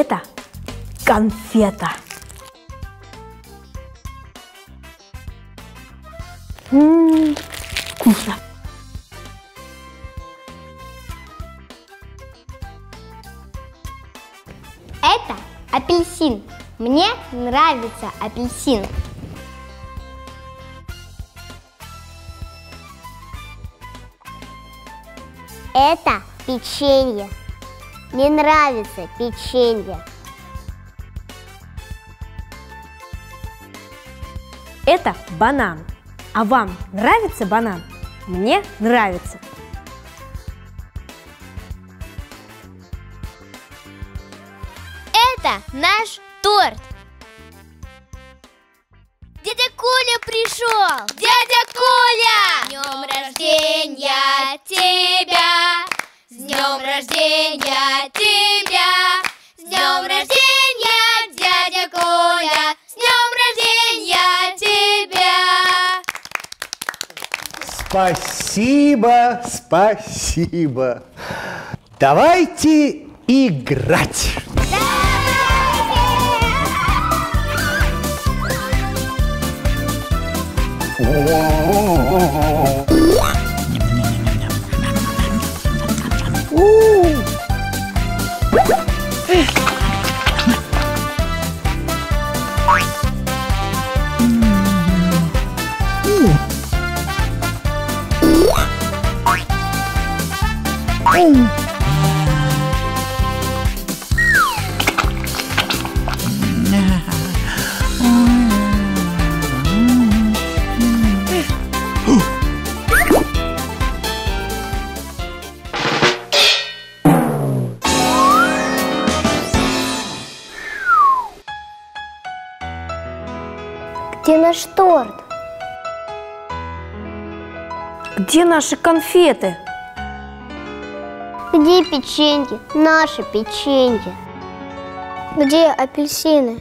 Это конфета. М, вкусно. Это апельсин. Мне нравится апельсин. Это печенье. Мне нравится печенье. Это банан. А вам нравится банан? Мне нравится. Это наш торт. Дядя Коля пришел! Дядя Коля! Рождения тебя! С днем рождения, дядя Коля! С днем рождения тебя! Спасибо, спасибо. Давайте играть. Где наш торт? Где наши конфеты? Где печенье? Наше печенье. Где апельсины?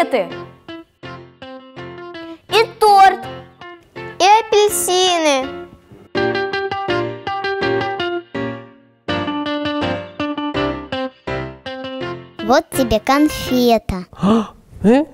Конфеты? И торт, и апельсины. Вот тебе конфета. Э?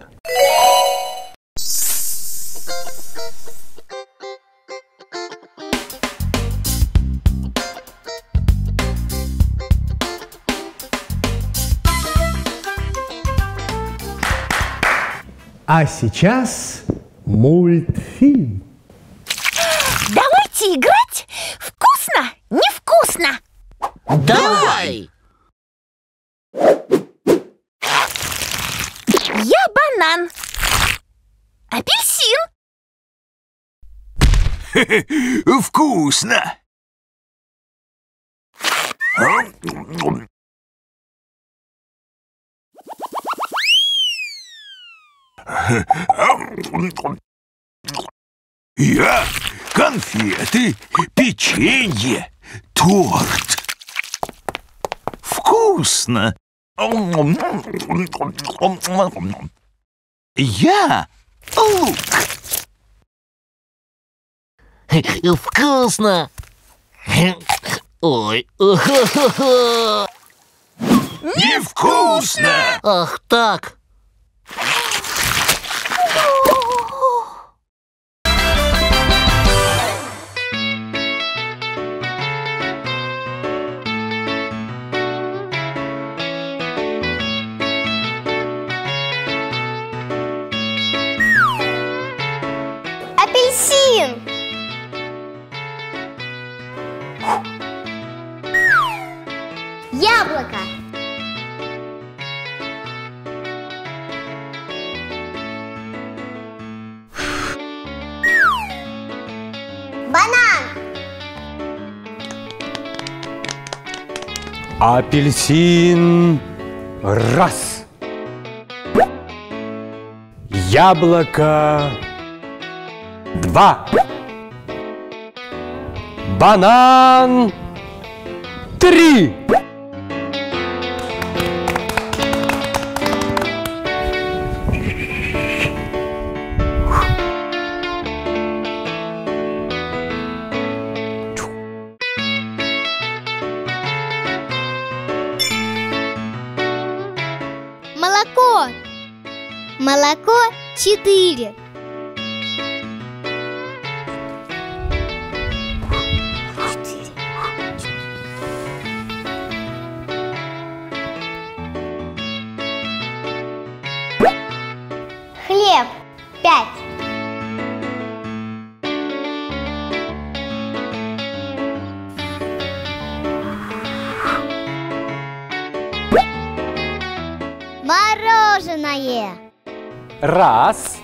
А сейчас мультфильм. Давайте играть вкусно, невкусно. Давай! Я банан. Апельсин. Вкусно! Я конфеты, печенье, торт. Вкусно. Я лук. Вкусно! Ой, Невкусно. ах так! Апельсин раз. Яблоко два. Банан три. Молоко 4. Раз,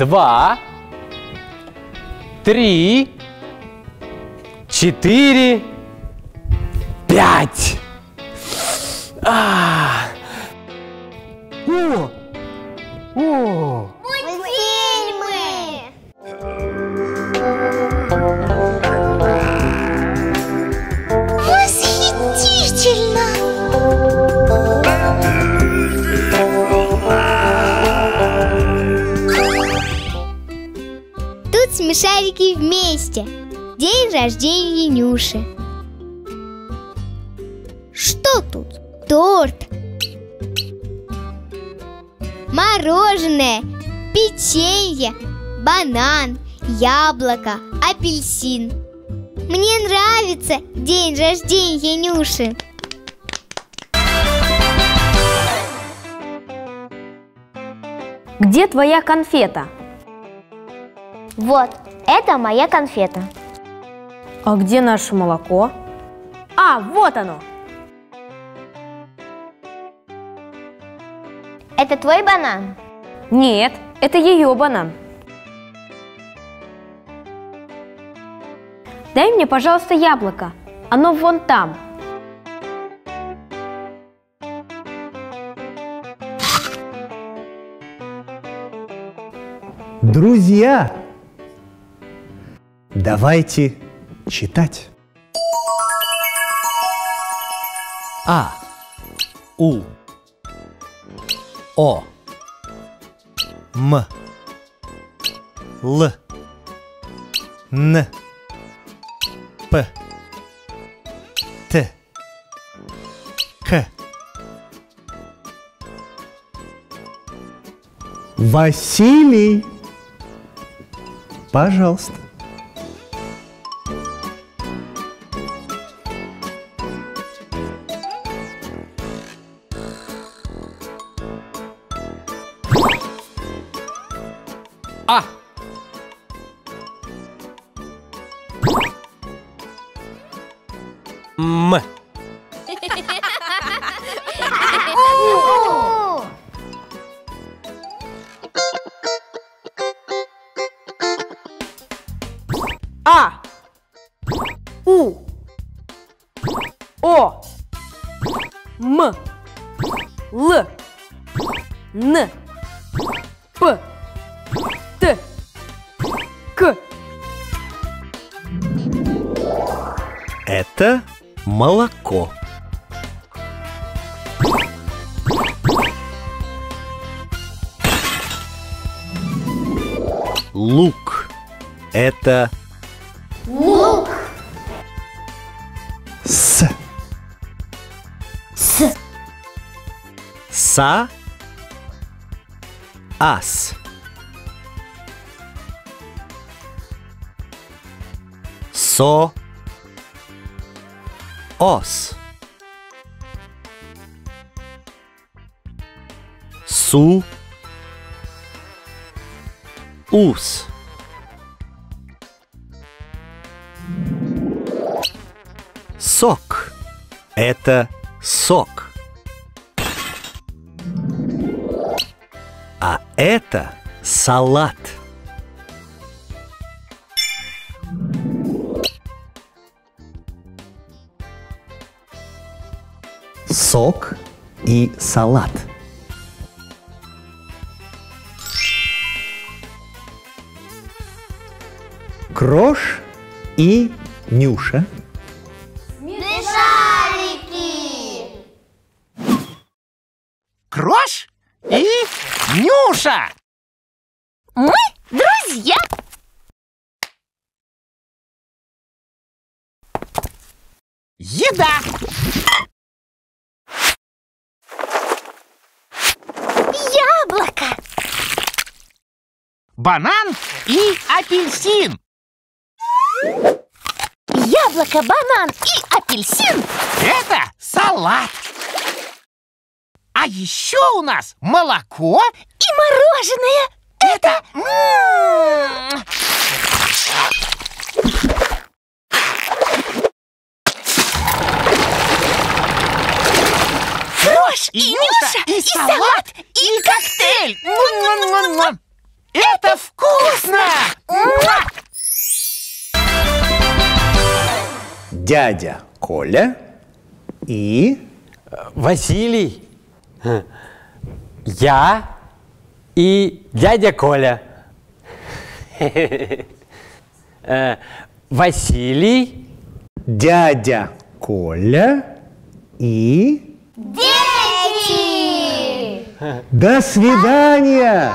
два, три, четыре, пять. А! О! О! Смешарики вместе. День рождения Нюши. Что тут? Торт. Мороженое, печенье, банан, яблоко, апельсин. Мне нравится день рождения Нюши. Где твоя конфета? Вот, это моя конфета. А где наше молоко? А, вот оно! Это твой банан? Нет, это ее банан. Дай мне, пожалуйста, яблоко. Оно вон там. Друзья, давайте читать. А. У. О. М. Л. Н. П. Т. К. Василий, пожалуйста. А. У. О. М. Л. Н. П. Т. К. Это молоко. Лук. Это. Са. Ас. Со. Ос. Су. Ус. Сок. Это сок. Это салат. сок и салат. Крош и Нюша. Крош и Нюша. Мы друзья. Еда. Яблоко. Банан и апельсин. Яблоко, банан и апельсин. Это салат. А еще у нас молоко. И мороженое. Это... м, Крош И Нюша, и салат, и коктейль. Это вкусно! Дядя Коля и Василий. Я и дядя Коля. Василий, дядя Коля и... Дети! До свидания!